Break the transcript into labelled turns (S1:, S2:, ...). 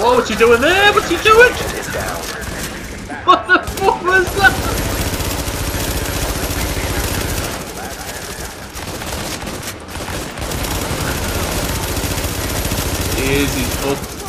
S1: Whoa, what's he doing there? What's he doing? What the fuck was that? Easy up.